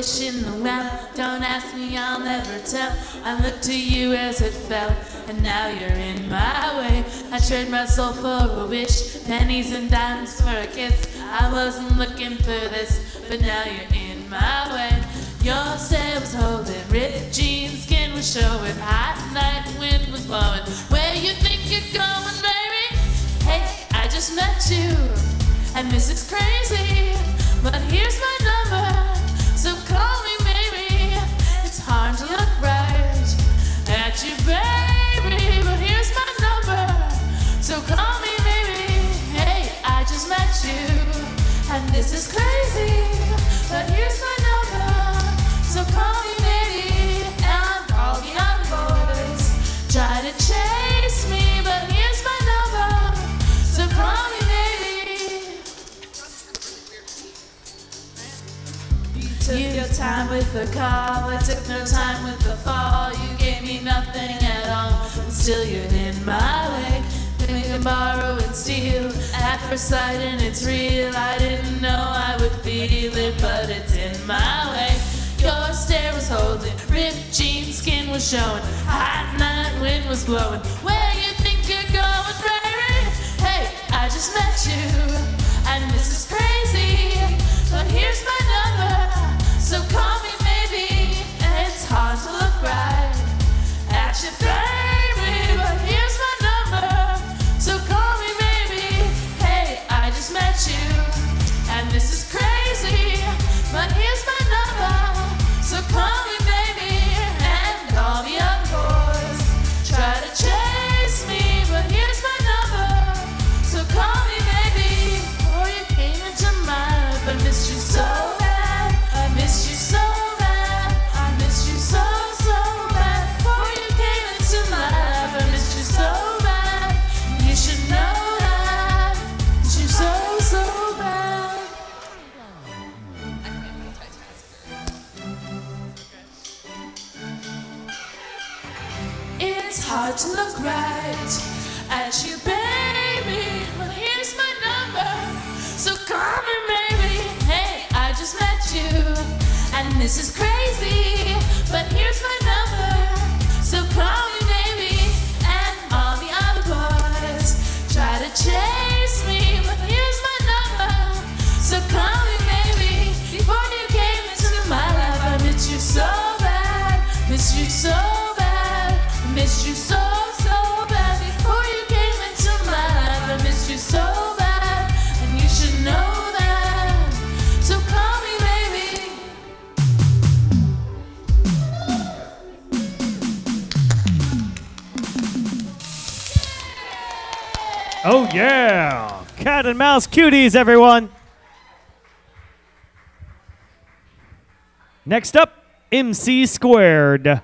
wish in the well. Don't ask me, I'll never tell. I looked to you as it fell, and now you're in my way. I trade my soul for a wish, pennies and dimes for a kiss. I wasn't looking for this, but now you're in my way. Your stare was holding, ripped jeans, skin was showing, hot night wind was blowing. Where you think you're going, baby? Hey, I just met you, and this is crazy. But here's took your time with the call, I took no time with the fall. You gave me nothing at all, and still you're in my way. We can borrow and steal at first sight, and it's real. I didn't know I would feel it, but it's in my way. Your stare was holding, ripped jeans, skin was showing, hot night wind was blowing. Where you think you're going, baby? Hey, I just met you, and this is It's you so bad. I missed you so so bad. Before you came into my life, I missed you so bad. You should know that. I you so, so bad. I can't tell you that's good. It's hard to look right at you, baby. This is crazy. But here's Oh, yeah. Cat and mouse cuties, everyone. Next up, MC Squared.